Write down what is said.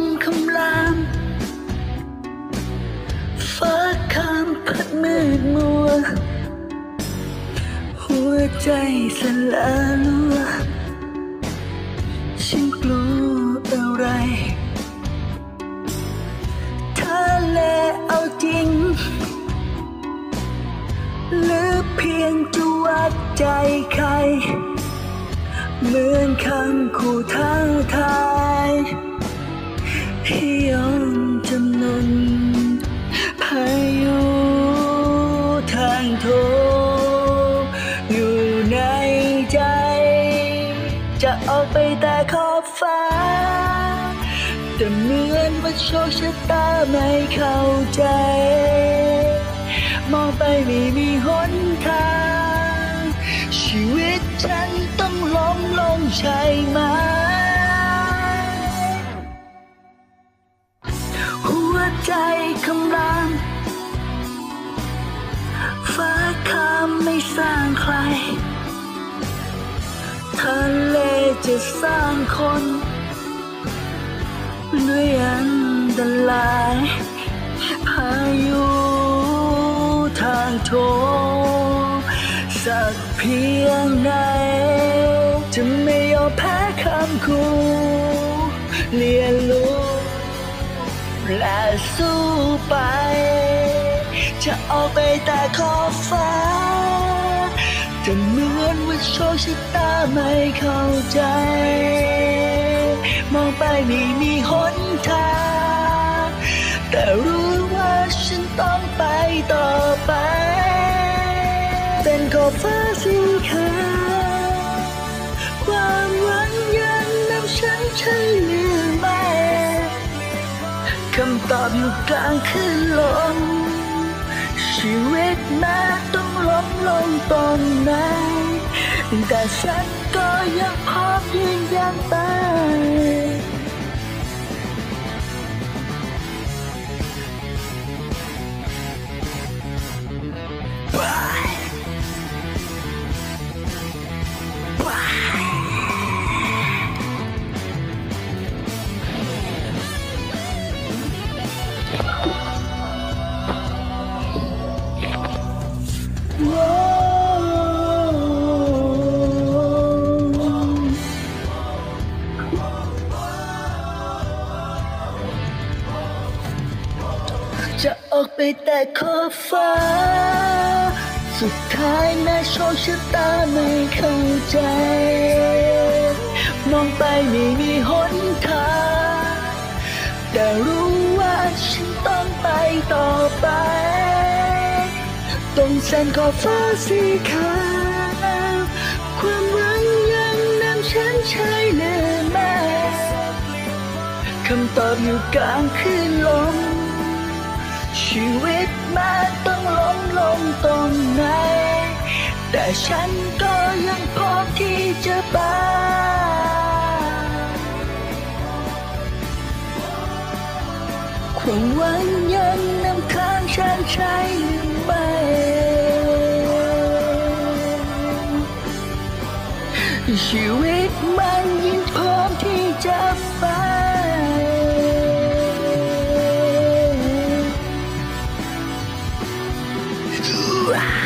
ำคำรามฟ้าคามพัดมืดมัว หัวใจสลาลัว ฉันกลัวอะไรถ้าแลเอาจริง หรือเพียงจะวัดใจใคร เหมือนคำขู่ท้าทาย ไปแต่ขอบฟ้า แต่เหมือนว่าโชคชะตาไม่เข้าใจ มองไปไม่มีหนทาง ชีวิตฉันต้องล้มลงใช่ไหมหัวใจคำรามฟ้าคามไม่สร้างใครทะเล จะสร้างคนด้วยอันตรายพายุทางโทสักเพียงไหนจะไม่ยอมแพ้คำคู่เรียนรู้และสู้ไป จะออกไปแต่ขอบฟ้ามือน ว่าโชคชะตาไม่เข้าใจ มองไปไม่มีหนทาง แต่รู้ว่าฉันต้องไปต่อไป เป็นขอบฟ้าสีขาวความหวังยังนำฉันใช่หรือไม่คำตอบอยู่กลางคืนลมชีวิตแม้ต้องล้มลงตรงไหน แต่ฉันก็ยังพ ออกไปแต่ขอบฟ้า สุดท้ายแม้โชคชะตาไม่เข้าใจ มองไปไม่มีหนทาง แต่รู้ว่าฉันต้องไปต่อไป ตรงเส้นขอบฟ้าสีขาวความหวังยังนำฉันใช่หรือไม่คำตอบอยู่กลางคืนลม ชีวิตม้ต้องล้มลงตรงไหน แต่ฉันก็ยังพร้อมที่จะไป ความหวังยังนำทางฉันใช่หรือไม่ชีวิตมัน Wow.